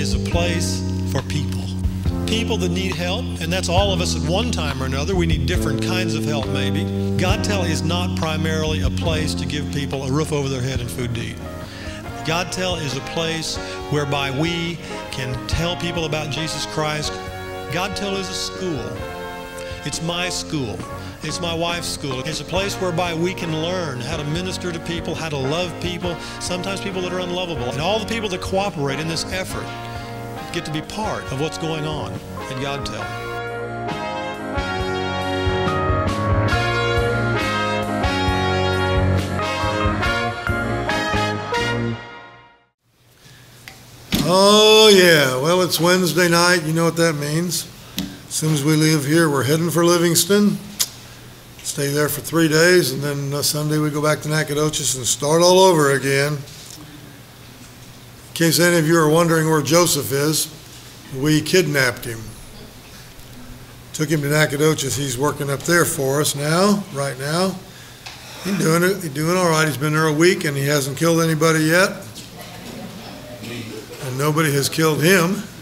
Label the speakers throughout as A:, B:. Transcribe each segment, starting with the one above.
A: is a place for people. People that need help, and that's all of us at one time or another. We need different kinds of help, maybe. Godtel is not primarily a place to give people a roof over their head and food to eat. Godtel is a place whereby we can tell people about Jesus Christ. Godtel is a school. It's my school. It's my wife's school. It's a place whereby we can learn how to minister to people, how to love people, sometimes people that are unlovable. And all the people that cooperate in this effort get to be part of what's going on at Godtel.
B: Oh, yeah. Well, it's Wednesday night. You know what that means. As soon as we leave here, we're heading for Livingston. Stay there for three days, and then uh, Sunday we go back to Nacogdoches and start all over again. In case any of you are wondering where Joseph is, we kidnapped him. Took him to Nacogdoches. He's working up there for us now, right now. He's doing it. He's doing all right. He's been there a week, and he hasn't killed anybody yet and nobody has killed him.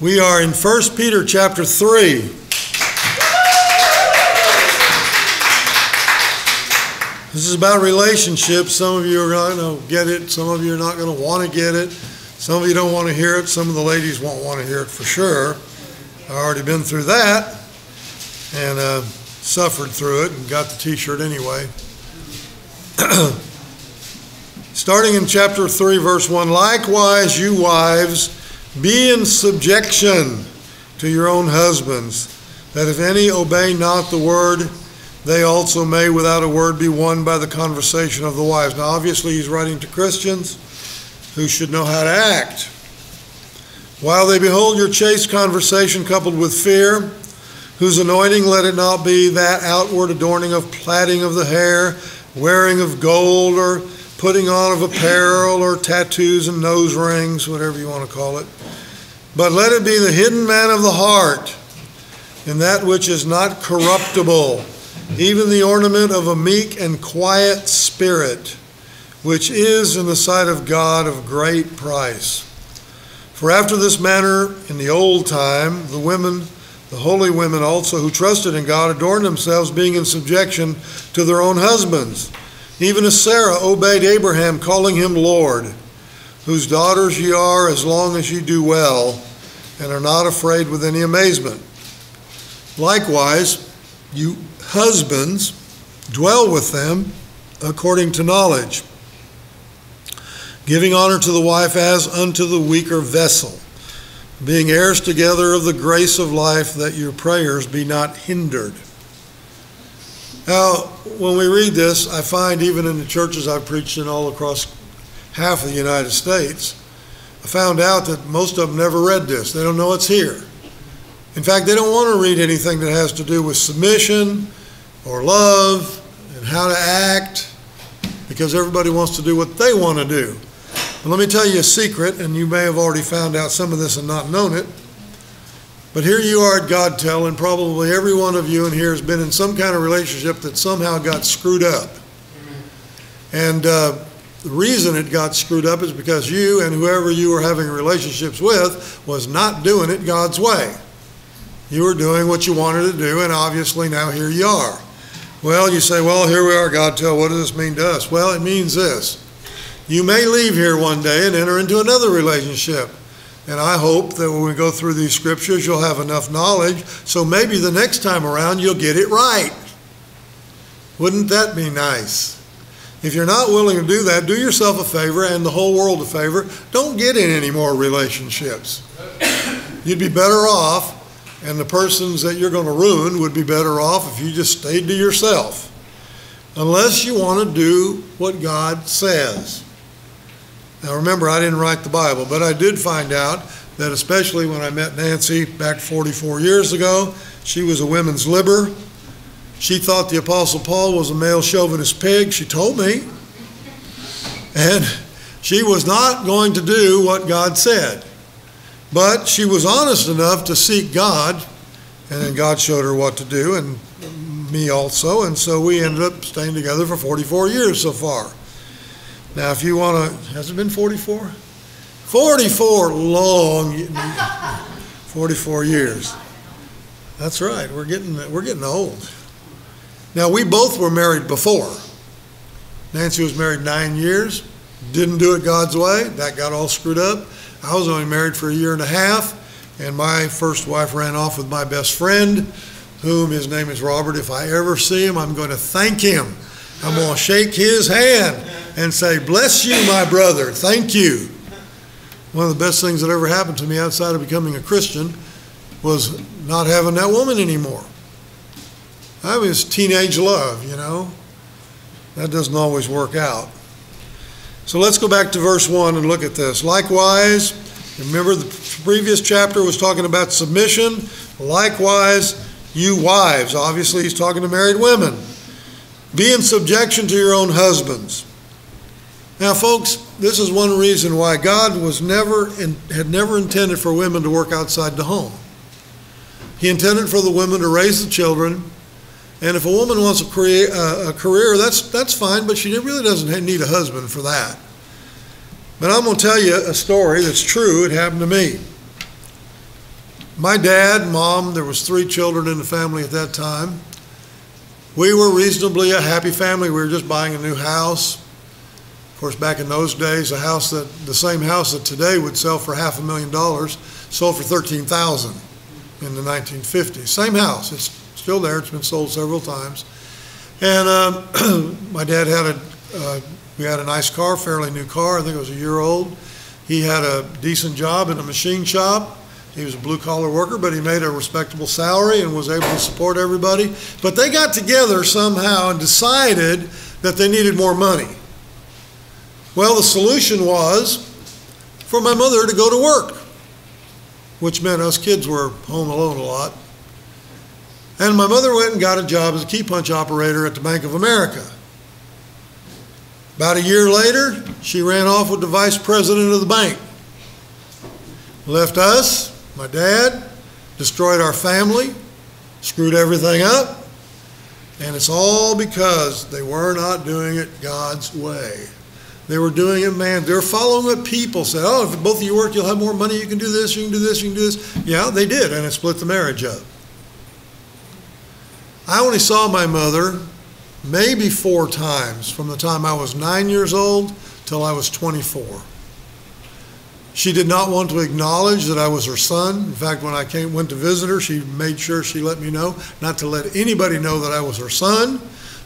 B: We are in 1 Peter chapter 3. This is about relationships. Some of you are going to get it, some of you are not going to want to get it. Some of you don't want to hear it. Some of the ladies won't want to hear it for sure. I've already been through that and uh, suffered through it and got the t shirt anyway. Starting in chapter 3, verse 1 Likewise, you wives, be in subjection to your own husbands, that if any obey not the word, they also may without a word be won by the conversation of the wives. Now, obviously, he's writing to Christians who should know how to act. While they behold your chaste conversation coupled with fear, whose anointing let it not be that outward adorning of plaiting of the hair, wearing of gold, or putting on of apparel or tattoos and nose rings, whatever you want to call it. But let it be the hidden man of the heart, in that which is not corruptible, even the ornament of a meek and quiet spirit, which is in the sight of God of great price. For after this manner, in the old time, the women, the holy women also who trusted in God, adorned themselves, being in subjection to their own husbands even as Sarah obeyed Abraham, calling him Lord, whose daughters ye are as long as ye do well, and are not afraid with any amazement. Likewise, you husbands, dwell with them according to knowledge, giving honor to the wife as unto the weaker vessel, being heirs together of the grace of life, that your prayers be not hindered. Now, when we read this, I find even in the churches I've preached in all across half of the United States, I found out that most of them never read this. They don't know it's here. In fact, they don't want to read anything that has to do with submission or love and how to act because everybody wants to do what they want to do. But let me tell you a secret, and you may have already found out some of this and not known it. But here you are at Godtel, and probably every one of you in here has been in some kind of relationship that somehow got screwed up. And uh, the reason it got screwed up is because you and whoever you were having relationships with was not doing it God's way. You were doing what you wanted to do, and obviously now here you are. Well, you say, well, here we are, God, tell, What does this mean to us? Well, it means this. You may leave here one day and enter into another relationship. And I hope that when we go through these scriptures, you'll have enough knowledge so maybe the next time around you'll get it right. Wouldn't that be nice? If you're not willing to do that, do yourself a favor and the whole world a favor. Don't get in any more relationships. You'd be better off, and the persons that you're going to ruin would be better off if you just stayed to yourself. Unless you want to do what God says. Now remember, I didn't write the Bible, but I did find out that especially when I met Nancy back 44 years ago, she was a women's liber. She thought the Apostle Paul was a male chauvinist pig, she told me. And she was not going to do what God said. But she was honest enough to seek God, and then God showed her what to do, and me also, and so we ended up staying together for 44 years so far. Now, if you want to, has it been 44? 44 long, 44 years. That's right. We're getting we're getting old. Now we both were married before. Nancy was married nine years, didn't do it God's way. That got all screwed up. I was only married for a year and a half, and my first wife ran off with my best friend, whom his name is Robert. If I ever see him, I'm going to thank him. I'm going to shake his hand and say, Bless you, my brother. Thank you. One of the best things that ever happened to me outside of becoming a Christian was not having that woman anymore. I was teenage love, you know. That doesn't always work out. So let's go back to verse 1 and look at this. Likewise, remember the previous chapter was talking about submission. Likewise, you wives, obviously he's talking to married women, be in subjection to your own husbands. Now, folks, this is one reason why God was never in, had never intended for women to work outside the home. He intended for the women to raise the children, and if a woman wants a career, uh, a career that's, that's fine, but she really doesn't need a husband for that. But I'm going to tell you a story that's true. It happened to me. My dad, mom, there was three children in the family at that time. We were reasonably a happy family. We were just buying a new house. Of course, back in those days, a house that the same house that today would sell for half a million dollars sold for 13,000 in the 1950s. Same house. It's still there. It's been sold several times. And um, my dad had a, uh, we had a nice car, fairly new car. I think it was a year old. He had a decent job in a machine shop. He was a blue collar worker, but he made a respectable salary and was able to support everybody. But they got together somehow and decided that they needed more money. Well, the solution was for my mother to go to work which meant us kids were home alone a lot. And my mother went and got a job as a key punch operator at the Bank of America. About a year later, she ran off with the vice president of the bank. Left us, my dad, destroyed our family, screwed everything up, and it's all because they were not doing it God's way. They were doing it, man. They're following what people said. Oh, if both of you work, you'll have more money. You can do this, you can do this, you can do this. Yeah, they did, and it split the marriage up. I only saw my mother maybe four times from the time I was nine years old till I was 24. She did not want to acknowledge that I was her son. In fact, when I came, went to visit her, she made sure she let me know not to let anybody know that I was her son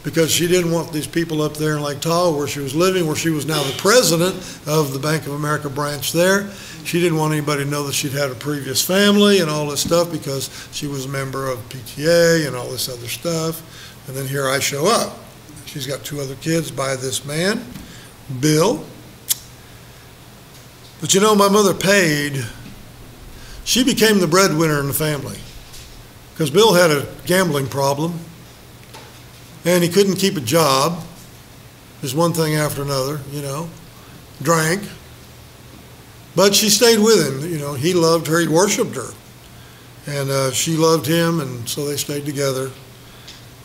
B: because she didn't want these people up there in Lake Tahoe where she was living, where she was now the president of the Bank of America branch there. She didn't want anybody to know that she'd had a previous family and all this stuff because she was a member of PTA and all this other stuff. And then here I show up. She's got two other kids by this man, Bill. But you know, my mother paid. She became the breadwinner in the family because Bill had a gambling problem and he couldn't keep a job. There's one thing after another, you know. Drank. But she stayed with him. You know, he loved her, he worshiped her. And uh, she loved him, and so they stayed together.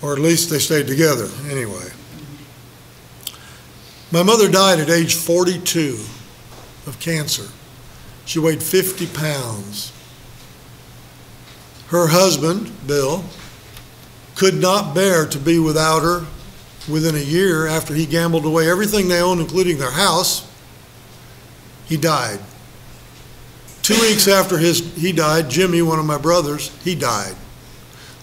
B: Or at least they stayed together, anyway. My mother died at age 42 of cancer. She weighed 50 pounds. Her husband, Bill, could not bear to be without her within a year after he gambled away everything they owned, including their house. He died. Two weeks after his, he died, Jimmy, one of my brothers, he died.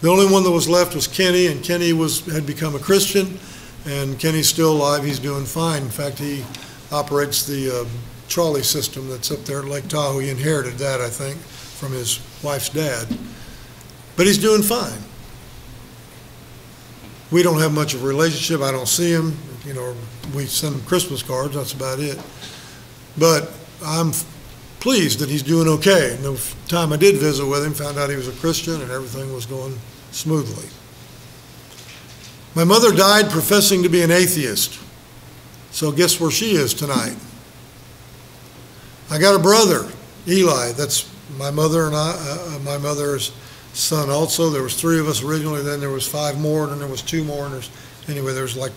B: The only one that was left was Kenny, and Kenny was, had become a Christian, and Kenny's still alive. He's doing fine. In fact, he operates the uh, trolley system that's up there at Lake Tahoe. He inherited that, I think, from his wife's dad. But he's doing fine we don't have much of a relationship. I don't see him. You know, we send him Christmas cards. That's about it. But I'm pleased that he's doing okay. And the time I did visit with him, found out he was a Christian and everything was going smoothly. My mother died professing to be an atheist. So guess where she is tonight? I got a brother, Eli. That's my mother and I. Uh, my mother's son also. There was three of us originally, then there was five more, and then there was two more, and there's, anyway, there's like,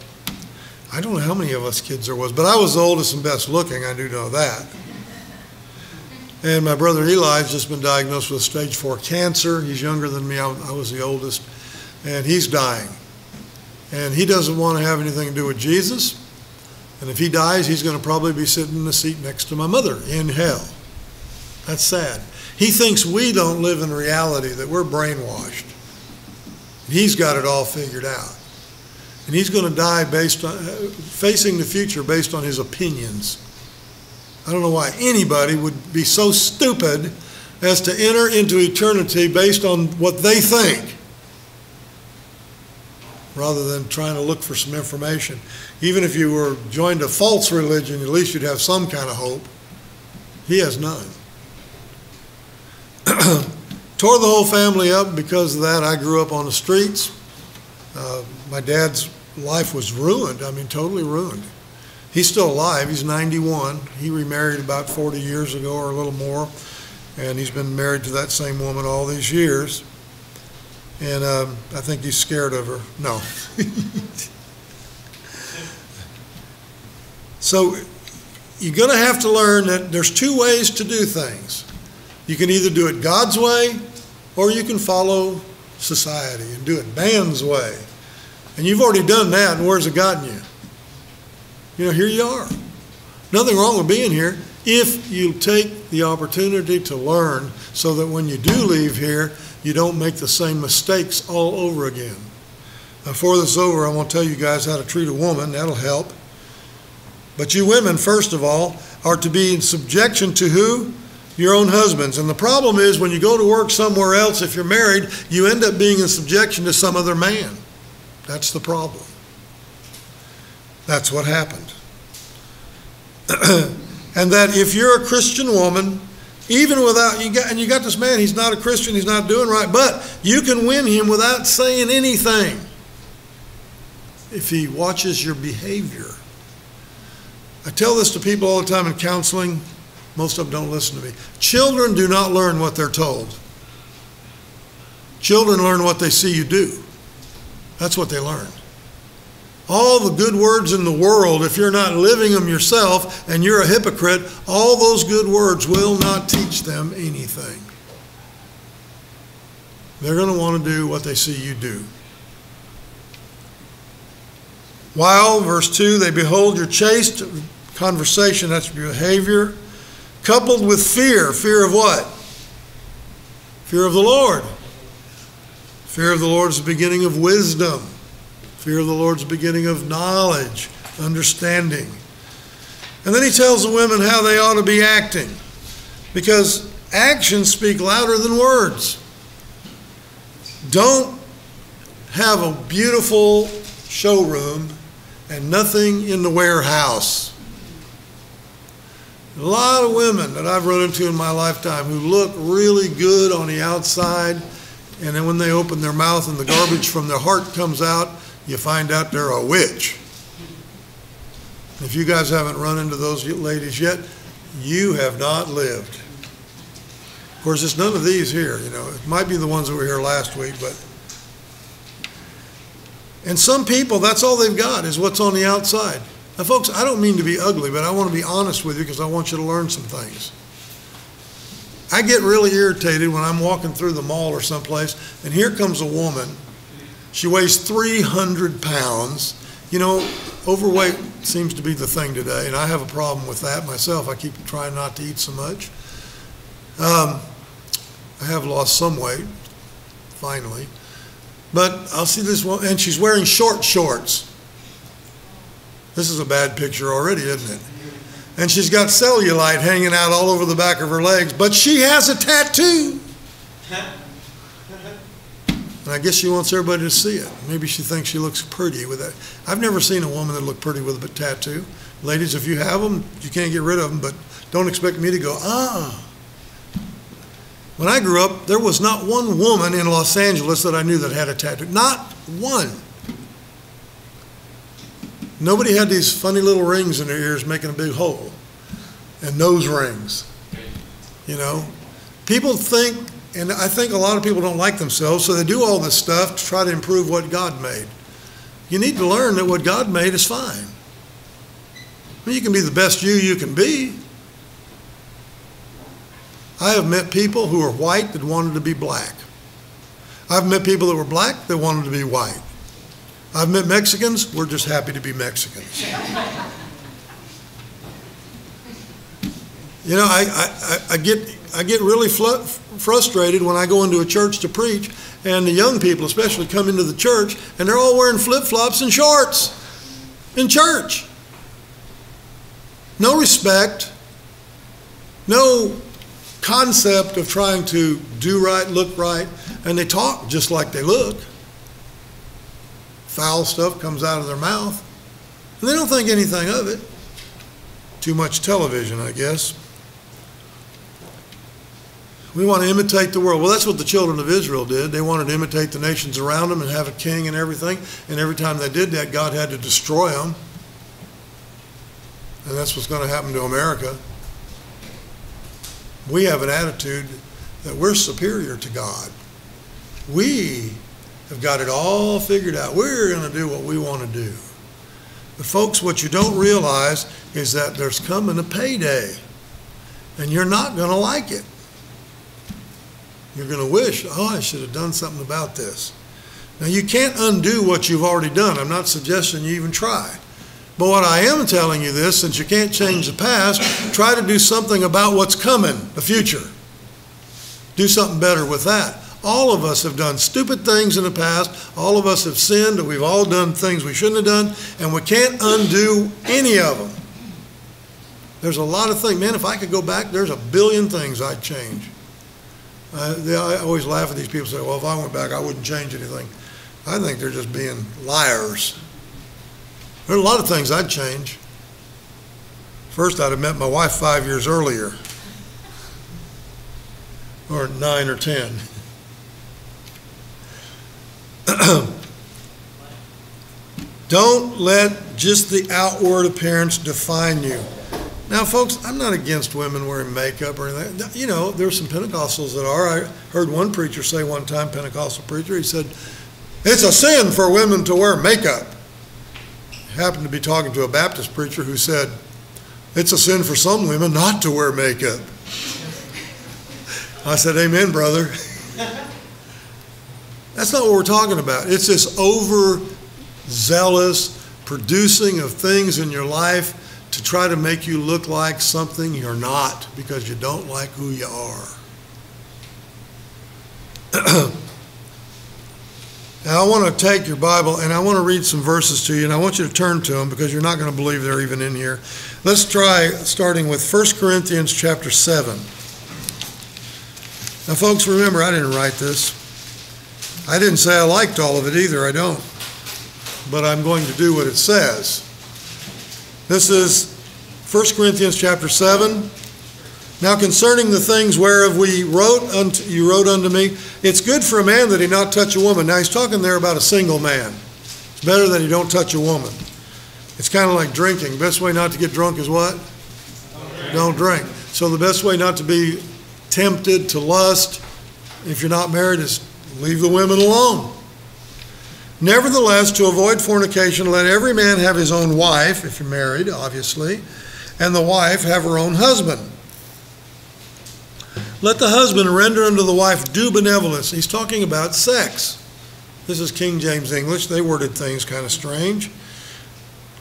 B: I don't know how many of us kids there was, but I was the oldest and best looking, I do know that. And my brother Eli's just been diagnosed with stage four cancer. He's younger than me, I I was the oldest, and he's dying. And he doesn't want to have anything to do with Jesus. And if he dies, he's going to probably be sitting in the seat next to my mother in hell. That's sad. He thinks we don't live in reality, that we're brainwashed. He's got it all figured out. And he's going to die based on, uh, facing the future based on his opinions. I don't know why anybody would be so stupid as to enter into eternity based on what they think rather than trying to look for some information. Even if you were joined a false religion, at least you'd have some kind of hope. He has none. Tore the whole family up because of that. I grew up on the streets. Uh, my dad's life was ruined. I mean, totally ruined. He's still alive. He's 91. He remarried about 40 years ago or a little more. And he's been married to that same woman all these years. And um, I think he's scared of her. No. so you're going to have to learn that there's two ways to do things. You can either do it God's way or you can follow society and do it man's way. And you've already done that, and where's it gotten you? You know, here you are. Nothing wrong with being here if you take the opportunity to learn so that when you do leave here, you don't make the same mistakes all over again. Before this is over, I want to tell you guys how to treat a woman. That'll help. But you women, first of all, are to be in subjection to who? Your own husbands. And the problem is when you go to work somewhere else, if you're married, you end up being in subjection to some other man. That's the problem. That's what happened. and that if you're a Christian woman, even without you got and you got this man, he's not a Christian, he's not doing right, but you can win him without saying anything. If he watches your behavior. I tell this to people all the time in counseling. Most of them don't listen to me. Children do not learn what they're told. Children learn what they see you do. That's what they learn. All the good words in the world, if you're not living them yourself and you're a hypocrite, all those good words will not teach them anything. They're going to want to do what they see you do. While, verse 2, they behold your chaste conversation, that's your behavior, coupled with fear. Fear of what? Fear of the Lord. Fear of the Lord is the beginning of wisdom. Fear of the Lord is the beginning of knowledge, understanding. And then he tells the women how they ought to be acting. Because actions speak louder than words. Don't have a beautiful showroom and nothing in the warehouse. A lot of women that I've run into in my lifetime who look really good on the outside and then when they open their mouth and the garbage from their heart comes out, you find out they're a witch. If you guys haven't run into those ladies yet, you have not lived. Of course, it's none of these here, you know. It might be the ones that were here last week, but. And some people, that's all they've got is what's on the outside. Now, folks, I don't mean to be ugly, but I want to be honest with you because I want you to learn some things. I get really irritated when I'm walking through the mall or someplace, and here comes a woman. She weighs 300 pounds. You know, overweight seems to be the thing today, and I have a problem with that myself. I keep trying not to eat so much. Um, I have lost some weight, finally. But I'll see this one, and she's wearing short shorts. This is a bad picture already, isn't it? and she's got cellulite hanging out all over the back of her legs, but she has a tattoo. And I guess she wants everybody to see it. Maybe she thinks she looks pretty with it. I've never seen a woman that looked pretty with a tattoo. Ladies, if you have them, you can't get rid of them, but don't expect me to go, ah. When I grew up, there was not one woman in Los Angeles that I knew that had a tattoo. Not one. Nobody had these funny little rings in their ears making a big hole and nose rings. You know, people think, and I think a lot of people don't like themselves, so they do all this stuff to try to improve what God made. You need to learn that what God made is fine. I mean, you can be the best you you can be. I have met people who are white that wanted to be black. I've met people that were black that wanted to be white. I've met Mexicans, we're just happy to be Mexicans. You know, I, I, I get, I get really frustrated when I go into a church to preach, and the young people especially come into the church, and they're all wearing flip flops and shorts in church. No respect, no concept of trying to do right, look right, and they talk just like they look. Foul stuff comes out of their mouth, and they don't think anything of it. Too much television, I guess. We want to imitate the world. Well, that's what the children of Israel did. They wanted to imitate the nations around them and have a king and everything. And every time they did that, God had to destroy them. And that's what's going to happen to America. We have an attitude that we're superior to God. We have got it all figured out. We're going to do what we want to do. But, folks, what you don't realize is that there's coming a payday, and you're not going to like it. You're going to wish, oh, I should have done something about this. Now, you can't undo what you've already done. I'm not suggesting you even try. But what I am telling you this, since you can't change the past, try to do something about what's coming, the future. Do something better with that. All of us have done stupid things in the past. All of us have sinned, and we've all done things we shouldn't have done, and we can't undo any of them. There's a lot of things. Man, if I could go back, there's a billion things I'd change. Uh, they, I always laugh at these people say, well, if I went back, I wouldn't change anything. I think they're just being liars. There are a lot of things I'd change. First, I'd have met my wife five years earlier, or nine or ten. Don't let just the outward appearance define you. Now, folks, I'm not against women wearing makeup or anything. You know, there's some Pentecostals that are. I heard one preacher say one time, Pentecostal preacher, he said, It's a sin for women to wear makeup. happened to be talking to a Baptist preacher who said, It's a sin for some women not to wear makeup. I said, Amen, brother. That's not what we're talking about. It's this overzealous producing of things in your life to try to make you look like something you're not because you don't like who you are. now, I want to take your Bible and I want to read some verses to you, and I want you to turn to them because you're not going to believe they're even in here. Let's try starting with 1 Corinthians chapter 7. Now, folks, remember, I didn't write this. I didn't say I liked all of it either, I don't. But I'm going to do what it says. This is 1 Corinthians chapter 7. Now concerning the things whereof we wrote unto you wrote unto me, it's good for a man that he not touch a woman. Now he's talking there about a single man. It's better that he don't touch a woman. It's kind of like drinking. Best way not to get drunk is what? Don't drink. So the best way not to be tempted to lust, if you're not married, is leave the women alone. Nevertheless, to avoid fornication, let every man have his own wife, if you're married, obviously, and the wife have her own husband. Let the husband render unto the wife due benevolence. He's talking about sex. This is King James English. They worded things kind of strange.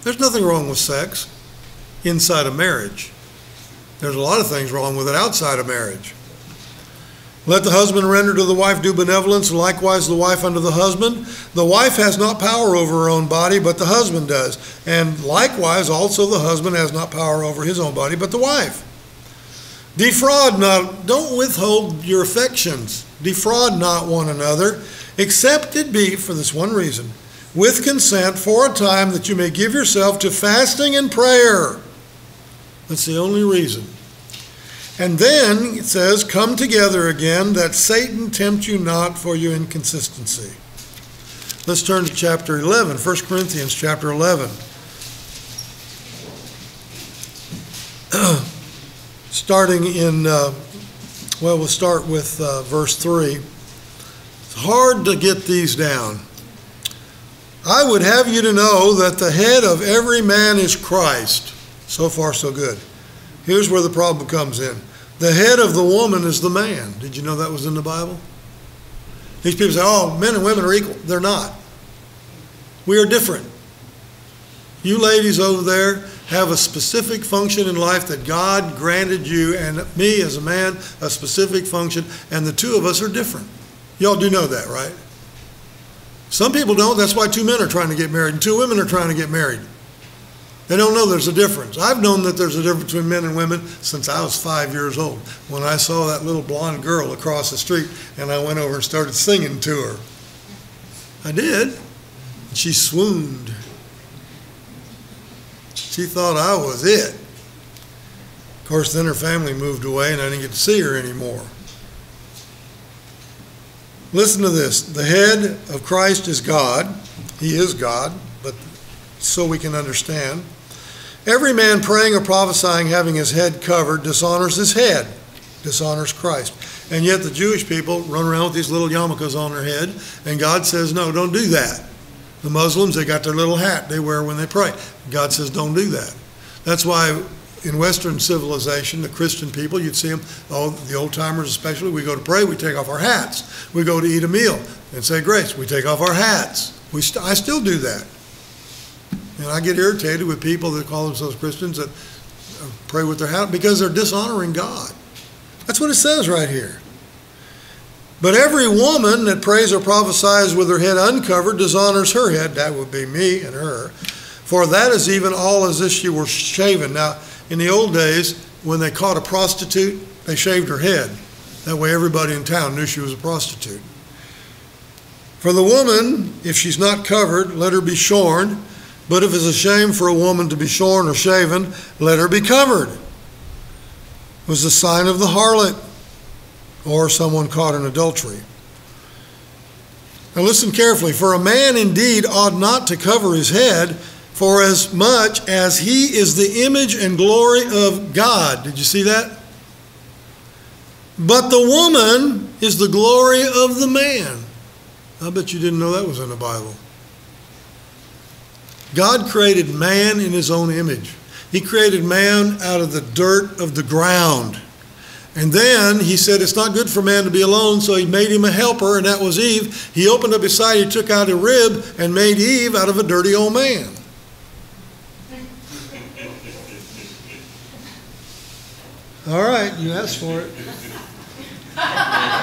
B: There's nothing wrong with sex inside a marriage. There's a lot of things wrong with it outside of marriage. Let the husband render to the wife due benevolence, and likewise the wife unto the husband. The wife has not power over her own body, but the husband does. And likewise also the husband has not power over his own body, but the wife. Defraud not, don't withhold your affections. Defraud not one another, except it be for this one reason with consent for a time that you may give yourself to fasting and prayer. That's the only reason. And then it says, Come together again, that Satan tempt you not for your inconsistency. Let's turn to chapter 11, 1 Corinthians chapter 11. Starting in, uh, well, we'll start with uh, verse 3. It's hard to get these down. I would have you to know that the head of every man is Christ So far, so good. Here's where the problem comes in. The head of the woman is the man. Did you know that was in the Bible? These people say, oh, men and women are equal. They're not. We are different. You ladies over there have a specific function in life that God granted you, and me as a man, a specific function, and the two of us are different. Y'all do know that, right? Some people don't. That's why two men are trying to get married and two women are trying to get married. They don't know there's a difference. I've known that there's a difference between men and women since I was five years old. When I saw that little blonde girl across the street and I went over and started singing to her. I did. She swooned. She thought I was it. Of course, then her family moved away and I didn't get to see her anymore. Listen to this the head of Christ is God. He is God, but so we can understand. Every man praying or prophesying having his head covered dishonors his head, dishonors Christ. And yet the Jewish people run around with these little yarmulkes on their head, and God says, no, don't do that. The Muslims, they got their little hat they wear when they pray. God says, don't do that. That's why in Western civilization, the Christian people, you'd see them, oh, the old timers especially, we go to pray, we take off our hats. We go to eat a meal and say grace, we take off our hats. We st- I still do that. And I get irritated with people that call themselves Christians that uh, pray with their hat because they're dishonoring God. That's what it says right here. But every woman that prays or prophesies with her head uncovered dishonors her head. That would be me and her. For that is even all as if she were shaven. Now, in the old days, when they caught a prostitute, they shaved her head. That way everybody in town knew she was a prostitute. For the woman, if she's not covered, let her be shorn. But if it's a shame for a woman to be shorn or shaven, let her be covered. It was the sign of the harlot or someone caught in adultery. Now listen carefully. For a man indeed ought not to cover his head, for as much as he is the image and glory of God. Did you see that? But the woman is the glory of the man. I bet you didn't know that was in the Bible. God created man in his own image. He created man out of the dirt of the ground. And then he said, It's not good for man to be alone, so he made him a helper, and that was Eve. He opened up his side, he took out a rib, and made Eve out of a dirty old man. All right, you asked for it.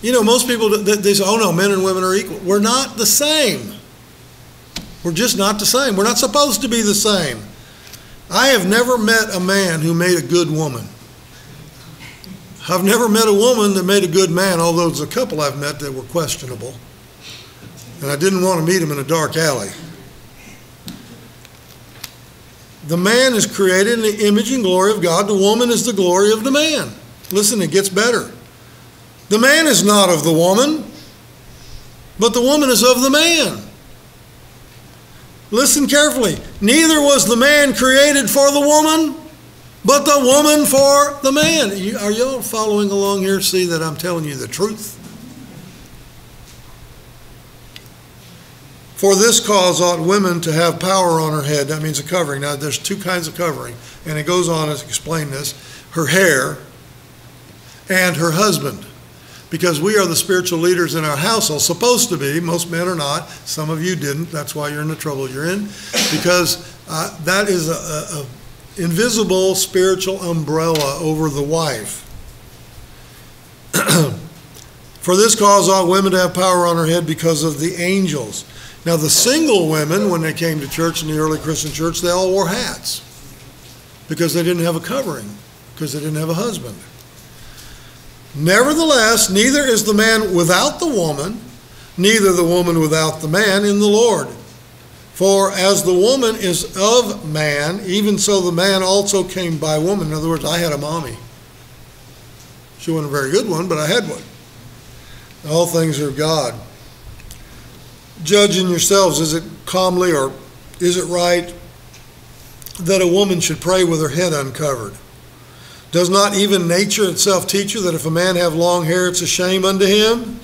B: You know, most people, they say, oh no, men and women are equal. We're not the same. We're just not the same. We're not supposed to be the same. I have never met a man who made a good woman. I've never met a woman that made a good man, although there's a couple I've met that were questionable. And I didn't want to meet them in a dark alley. The man is created in the image and glory of God. The woman is the glory of the man. Listen, it gets better. The man is not of the woman, but the woman is of the man. Listen carefully. Neither was the man created for the woman, but the woman for the man. Are y'all following along here? See that I'm telling you the truth? For this cause ought women to have power on her head. That means a covering. Now, there's two kinds of covering, and it goes on to explain this her hair and her husband because we are the spiritual leaders in our household, supposed to be. Most men are not. Some of you didn't. That's why you're in the trouble you're in, because uh, that is a, a, a invisible spiritual umbrella over the wife. For this cause ought women to have power on her head because of the angels. Now, the single women, when they came to church in the early Christian church, they all wore hats because they didn't have a covering, because they didn't have a husband. Nevertheless, neither is the man without the woman, neither the woman without the man in the Lord. For as the woman is of man, even so the man also came by woman. In other words, I had a mommy. She wasn't a very good one, but I had one. All things are God. Judge in yourselves, is it calmly or is it right that a woman should pray with her head uncovered? Does not even nature itself teach you that if a man have long hair, it's a shame unto him?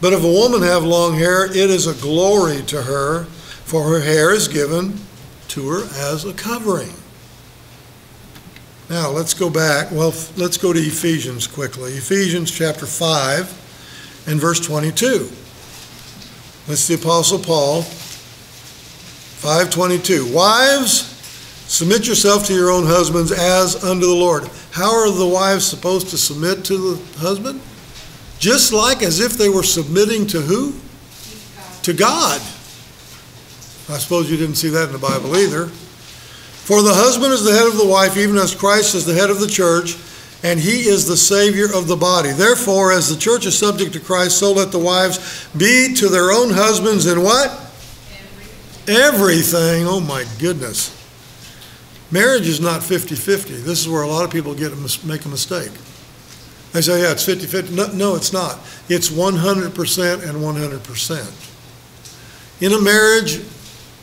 B: But if a woman have long hair, it is a glory to her, for her hair is given to her as a covering. Now, let's go back. Well, let's go to Ephesians quickly. Ephesians chapter 5 and verse 22. That's the Apostle Paul. 522. Wives, submit yourself to your own husbands as unto the Lord. How are the wives supposed to submit to the husband? Just like as if they were submitting to who? To God. I suppose you didn't see that in the Bible either. For the husband is the head of the wife, even as Christ is the head of the church, and he is the Savior of the body. Therefore, as the church is subject to Christ, so let the wives be to their own husbands in what? Everything. Everything. Oh my goodness. Marriage is not 50 50. This is where a lot of people get a, make a mistake. They say, yeah, it's 50 50. No, no, it's not. It's 100% and 100%. In a marriage,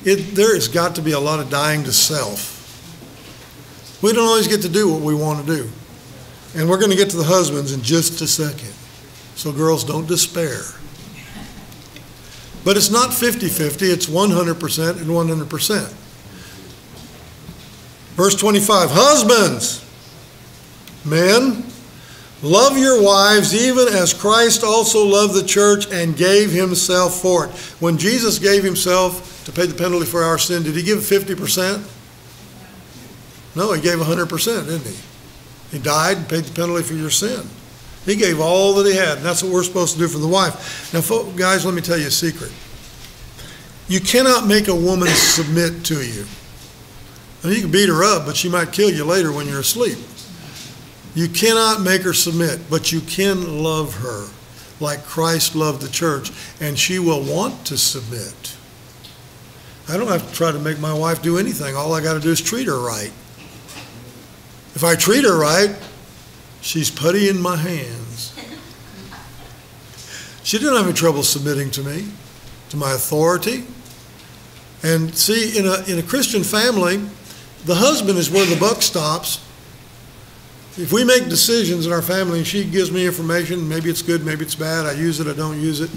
B: it, there has got to be a lot of dying to self. We don't always get to do what we want to do. And we're going to get to the husbands in just a second. So, girls, don't despair. But it's not 50 50, it's 100% and 100%. Verse 25 Husbands, men, love your wives even as Christ also loved the church and gave himself for it. When Jesus gave himself to pay the penalty for our sin, did he give 50%? No, he gave 100%, didn't he? He died and paid the penalty for your sin. He gave all that he had, and that's what we're supposed to do for the wife. Now, guys, let me tell you a secret. You cannot make a woman submit to you. And you can beat her up, but she might kill you later when you're asleep. You cannot make her submit, but you can love her like Christ loved the church, and she will want to submit. I don't have to try to make my wife do anything. All I got to do is treat her right. If I treat her right, she's putty in my hands. She didn't have any trouble submitting to me, to my authority. And see, in a, in a Christian family, the husband is where the buck stops. If we make decisions in our family and she gives me information, maybe it's good, maybe it's bad, I use it, I don't use it.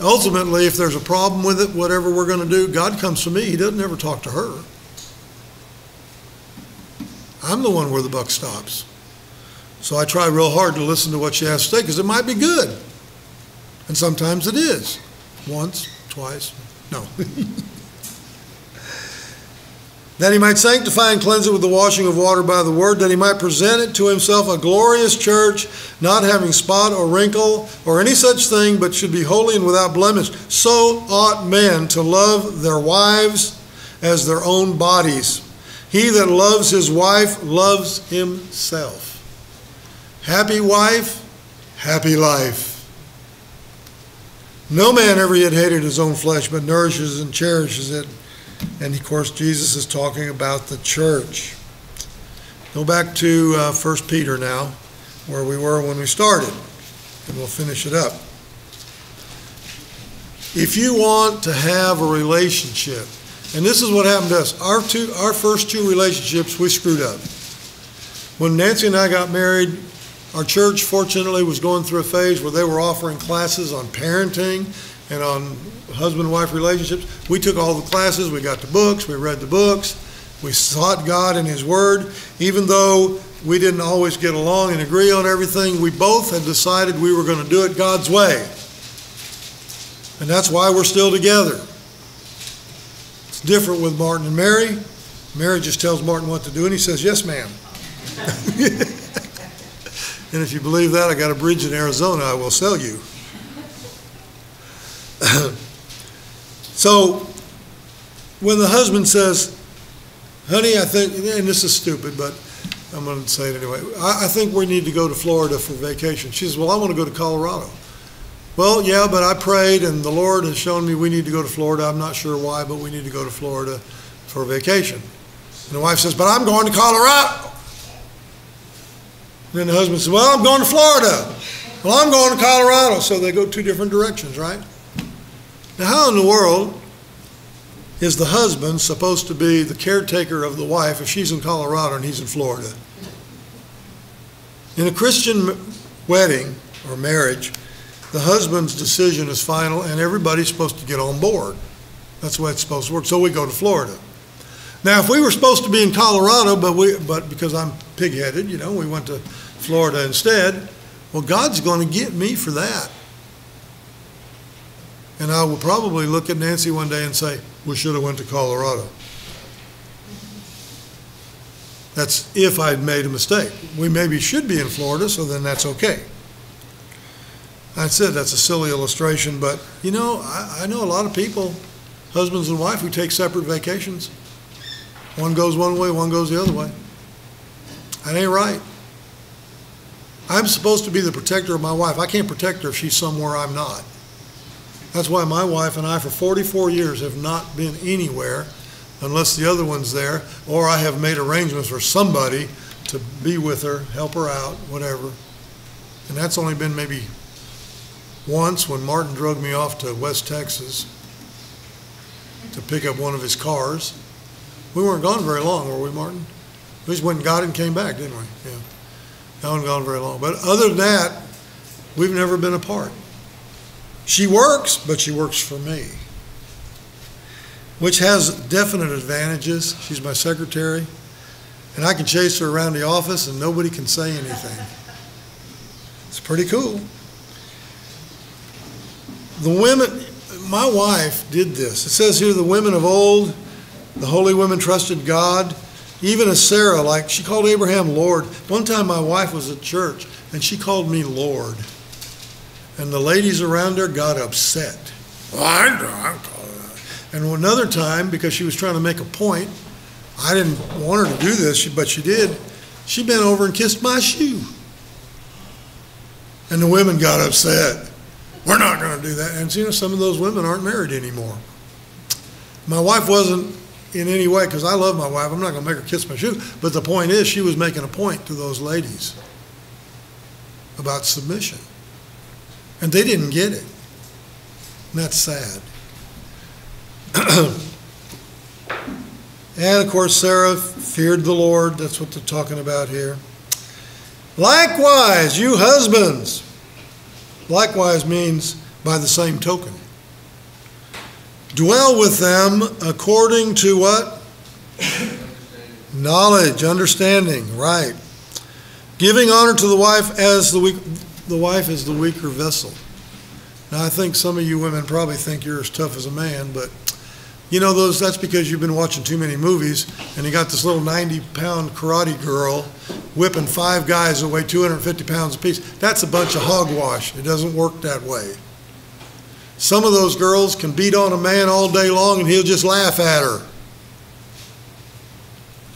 B: Ultimately, if there's a problem with it, whatever we're going to do, God comes to me. He doesn't ever talk to her. I'm the one where the buck stops. So I try real hard to listen to what she has to say because it might be good. And sometimes it is. Once, twice, no. that he might sanctify and cleanse it with the washing of water by the word, that he might present it to himself a glorious church, not having spot or wrinkle or any such thing, but should be holy and without blemish. So ought men to love their wives as their own bodies. He that loves his wife loves himself. Happy wife, happy life. No man ever yet hated his own flesh, but nourishes and cherishes it and of course, Jesus is talking about the church. Go back to uh, 1 Peter now, where we were when we started, and we'll finish it up. If you want to have a relationship, and this is what happened to us, our, two, our first two relationships, we screwed up. When Nancy and I got married, our church, fortunately, was going through a phase where they were offering classes on parenting and on husband wife relationships. We took all the classes, we got the books, we read the books, we sought God and His Word. Even though we didn't always get along and agree on everything, we both had decided we were going to do it God's way. And that's why we're still together. It's different with Martin and Mary. Mary just tells Martin what to do, and he says, Yes, ma'am. and if you believe that, I got a bridge in Arizona I will sell you. so when the husband says, honey, I think, and this is stupid, but I'm going to say it anyway. I, I, think we need to go to Florida for vacation. She says, well, I want to go to Colorado. Well, yeah, but I prayed and the Lord has shown me we need to go to Florida. I'm not sure why, but we need to go to Florida for vacation. And the wife says, but I'm going to Colorado. And then the husband says, well, I'm going to Florida. Well, I'm going to Colorado. So they go two different directions, right? Now, how in the world is the husband supposed to be the caretaker of the wife if she's in Colorado and he's in Florida? In a Christian wedding or marriage, the husband's decision is final and everybody's supposed to get on board. That's the way it's supposed to work. So we go to Florida. Now, if we were supposed to be in Colorado, but we, but because I'm pig-headed, you know, we went to Florida instead. Well, God's going to get me for that. And I will probably look at Nancy one day and say, we should have went to Colorado. That's if I'd made a mistake. We maybe should be in Florida, so then that's okay. I said that's a silly illustration, but you know, I, I know a lot of people, husbands and wife, who take separate vacations. One goes one way, one goes the other way. That ain't right. I'm supposed to be the protector of my wife. I can't protect her if she's somewhere I'm not. That's why my wife and I, for 44 years, have not been anywhere unless the other one's there, or I have made arrangements for somebody to be with her, help her out, whatever. And that's only been maybe once when Martin drug me off to West Texas to pick up one of his cars. We weren't gone very long, were we, Martin? We just went and got it and came back, didn't we? Yeah. I wasn't gone very long. But other than that, we've never been apart. She works, but she works for me which has definite advantages. She's my secretary, and I can chase her around the office and nobody can say anything. It's pretty cool. The women, my wife did this. It says here the women of old, the holy women trusted God. Even as Sarah, like she called Abraham Lord. One time my wife was at church and she called me Lord. And the ladies around her got upset. Well, I, and another time, because she was trying to make a point, I didn't want her to do this, but she did. She bent over and kissed my shoe. And the women got upset. We're not going to do that. And you know, some of those women aren't married anymore. My wife wasn't in any way, because I love my wife, I'm not going to make her kiss my shoe. But the point is, she was making a point to those ladies about submission. And they didn't get it. And that's sad. and of course, Sarah feared the Lord. That's what they're talking about here. Likewise, you husbands. Likewise means by the same token. Dwell with them according to what? Knowledge, understanding, right. Giving honor to the wife as the weak, the wife is the weaker vessel. Now I think some of you women probably think you're as tough as a man, but you know those. That's because you've been watching too many movies, and you got this little 90-pound karate girl whipping five guys that weigh 250 pounds apiece. That's a bunch of hogwash. It doesn't work that way. Some of those girls can beat on a man all day long, and he'll just laugh at her.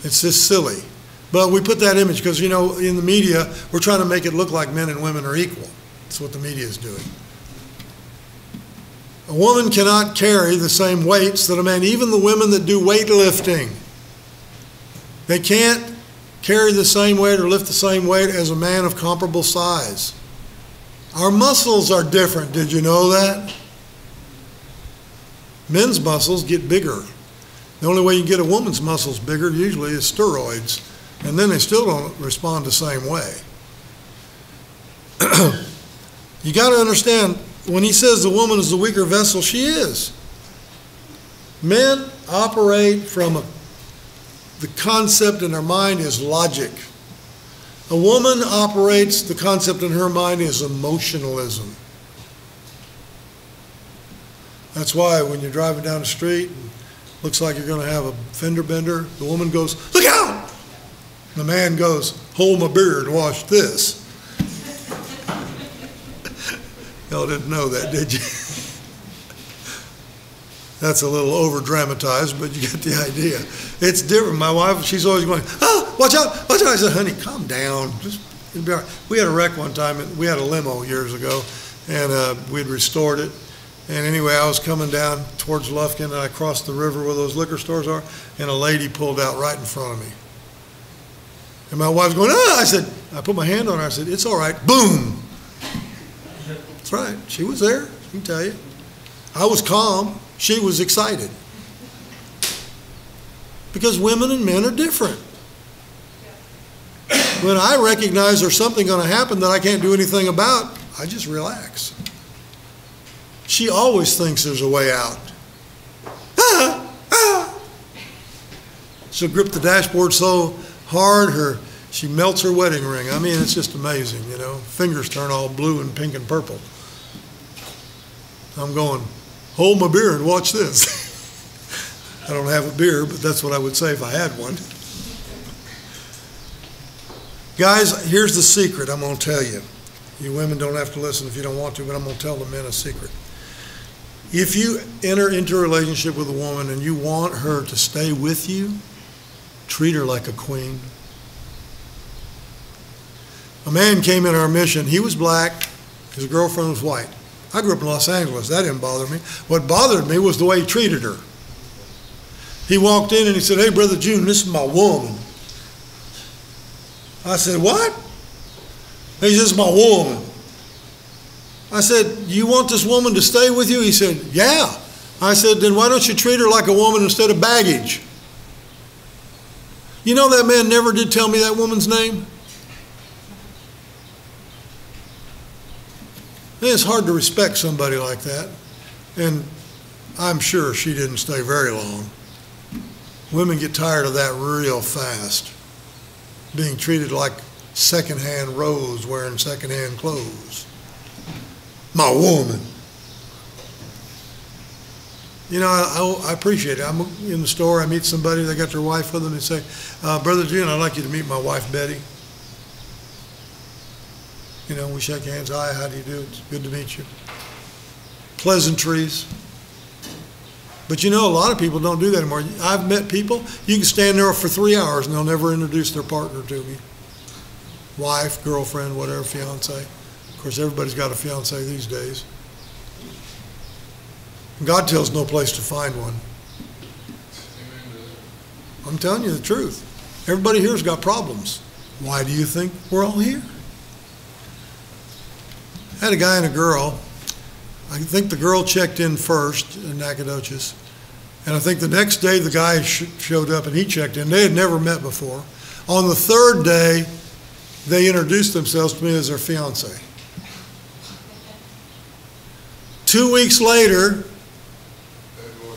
B: It's just silly. But we put that image because, you know, in the media, we're trying to make it look like men and women are equal. That's what the media is doing. A woman cannot carry the same weights that a man, even the women that do weightlifting, they can't carry the same weight or lift the same weight as a man of comparable size. Our muscles are different. Did you know that? Men's muscles get bigger. The only way you get a woman's muscles bigger usually is steroids, and then they still don't respond the same way. you got to understand when he says the woman is the weaker vessel, she is. Men operate from a, the concept in their mind is logic. A woman operates, the concept in her mind is emotionalism. That's why when you're driving down the street and looks like you're going to have a fender bender, the woman goes, Look out! The man goes, Hold my beer and watch this. Y'all didn't know that, did you? That's a little over dramatized, but you get the idea. It's different. My wife, she's always going, oh, watch out, watch out. I said, honey, calm down. Just. We had a wreck one time. We had a limo years ago, and uh, we'd restored it. And anyway, I was coming down towards Lufkin, and I crossed the river where those liquor stores are, and a lady pulled out right in front of me. And my wife's going, ah! I said, I put my hand on her. I said, it's all right. Boom That's right. She was there, I can tell you. I was calm. She was excited. Because women and men are different. When I recognize there's something going to happen that I can't do anything about, I just relax. She always thinks there's a way out. Ah, she'll grip the dashboard so hard her she melts her wedding ring. I mean, it's just amazing, you know. Fingers turn all blue and pink and purple. I'm going, hold my beer and watch this. I don't have a beer, but that's what I would say if I had one. Guys, here's the secret I'm going to tell you. You women don't have to listen if you don't want to, but I'm going to tell the men a secret. If you enter into a relationship with a woman and you want her to stay with you, treat her like a queen. A man came in our mission. He was black. His girlfriend was white. I grew up in Los Angeles. That didn't bother me. What bothered me was the way he treated her. He walked in and he said, Hey, Brother June, this is my woman. I said, What? He said, This is my woman. I said, You want this woman to stay with you? He said, Yeah. I said, Then why don't you treat her like a woman instead of baggage? You know that man never did tell me that woman's name? It's hard to respect somebody like that. And I'm sure she didn't stay very long. Women get tired of that real fast, being treated like secondhand rose wearing secondhand clothes. My woman. You know, I, I, appreciate it. I'm in the store, I meet somebody, they got their wife with them, and say, uh, Brother June, I'd like you to meet my wife, Betty. You know, we shake hands. Hi, how do you do? It's good to meet you. Pleasantries. But you know, a lot of people don't do that anymore. I've met people, you can stand there for three hours and they'll never introduce their partner to me. Wife, girlfriend, whatever, fiance. Of course, everybody's got a fiance these days. God tells no place to find one. I'm telling you the truth. Everybody here's got problems. Why do you think we're all here? I had a guy and a girl. I think the girl checked in first in Nacogdoches. And I think the next day the guy sh- showed up and he checked in. They had never met before. On the third day, they introduced themselves to me as their fiance. Two weeks later,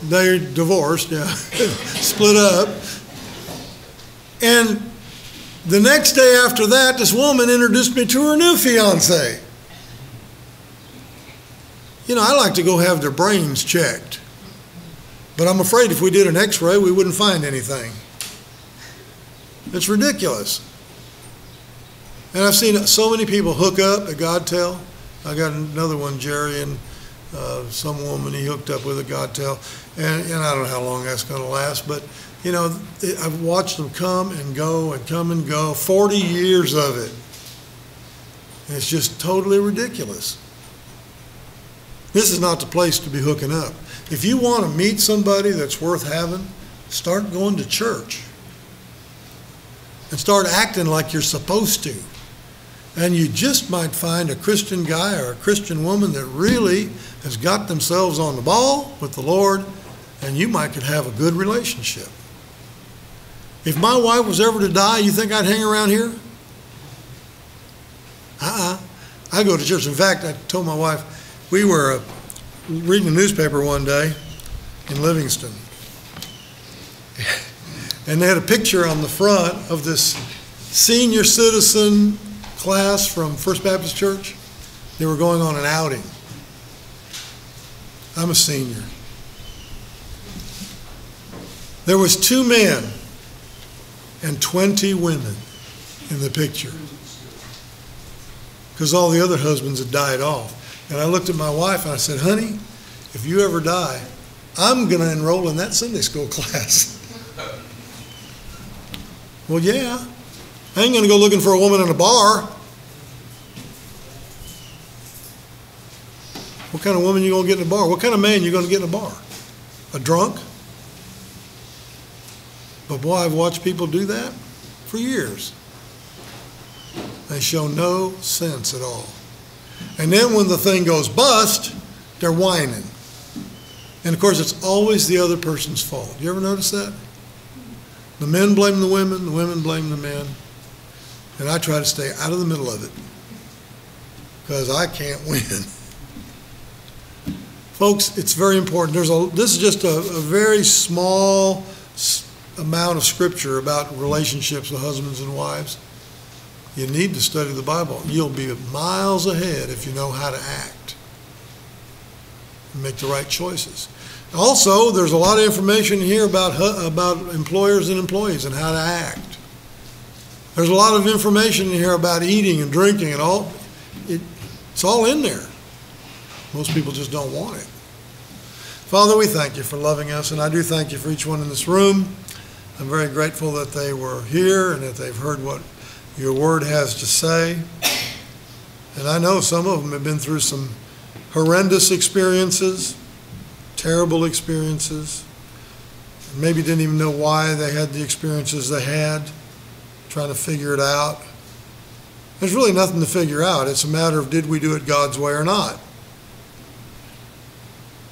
B: they divorced, yeah, split up. And the next day after that, this woman introduced me to her new fiance. You know, I like to go have their brains checked. But I'm afraid if we did an x ray, we wouldn't find anything. It's ridiculous. And I've seen so many people hook up at GodTel. I got another one, Jerry, and uh, some woman he hooked up with a GodTel. And, and I don't know how long that's going to last, but you know, I've watched them come and go and come and go, 40 years of it. And it's just totally ridiculous. This is not the place to be hooking up. If you want to meet somebody that's worth having, start going to church and start acting like you're supposed to. And you just might find a Christian guy or a Christian woman that really has got themselves on the ball with the Lord, and you might could have a good relationship. If my wife was ever to die, you think I'd hang around here? Uh-uh. I go to church. In fact, I told my wife, we were uh, reading the newspaper one day in Livingston, and they had a picture on the front of this senior citizen class from First Baptist Church. They were going on an outing. I'm a senior. There was two men and 20 women in the picture because all the other husbands had died off. And I looked at my wife and I said, honey, if you ever die, I'm going to enroll in that Sunday school class. well, yeah. I ain't going to go looking for a woman in a bar. What kind of woman you going to get in a bar? What kind of man you going to get in a bar? A drunk? But boy, I've watched people do that for years. They show no sense at all. And then when the thing goes bust, they're whining. And of course, it's always the other person's fault. You ever notice that? The men blame the women, the women blame the men. And I try to stay out of the middle of it because I can't win. Folks, it's very important. There's a, this is just a, a very small amount of scripture about relationships with husbands and wives. You need to study the Bible. You'll be miles ahead if you know how to act and make the right choices. Also, there's a lot of information here about about employers and employees and how to act. There's a lot of information here about eating and drinking and all. It, it's all in there. Most people just don't want it. Father, we thank you for loving us, and I do thank you for each one in this room. I'm very grateful that they were here and that they've heard what your word has to say. And I know some of them have been through some horrendous experiences, terrible experiences. Maybe didn't even know why they had the experiences they had, trying to figure it out. There's really nothing to figure out. It's a matter of did we do it God's way or not.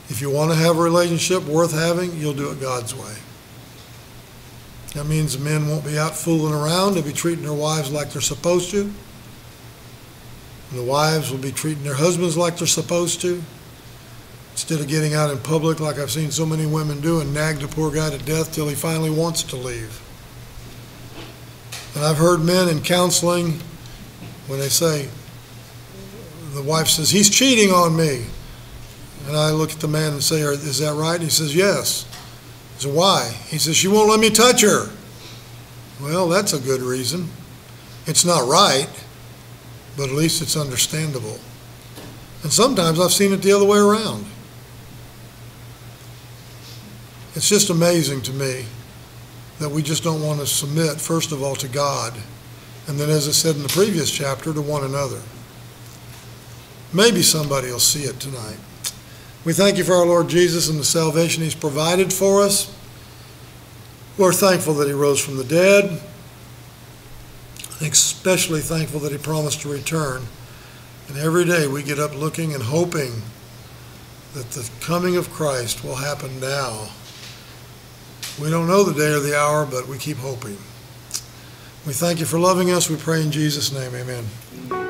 B: If you want to have a relationship worth having, you'll do it God's way. That means men won't be out fooling around. They'll be treating their wives like they're supposed to. And the wives will be treating their husbands like they're supposed to. Instead of getting out in public like I've seen so many women do and nag the poor guy to death till he finally wants to leave. And I've heard men in counseling when they say, the wife says, he's cheating on me. And I look at the man and say, is that right? And he says, yes. Said, why? He says, she won't let me touch her. Well, that's a good reason. It's not right, but at least it's understandable. And sometimes I've seen it the other way around. It's just amazing to me that we just don't want to submit, first of all, to God, and then, as I said in the previous chapter, to one another. Maybe somebody will see it tonight. We thank you for our Lord Jesus and the salvation he's provided for us. We're thankful that he rose from the dead. Especially thankful that he promised to return. And every day we get up looking and hoping that the coming of Christ will happen now. We don't know the day or the hour, but we keep hoping. We thank you for loving us. We pray in Jesus' name, amen.